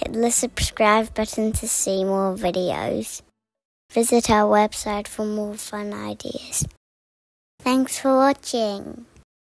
Hit the subscribe button to see more videos. Visit our website for more fun ideas. Thanks for watching.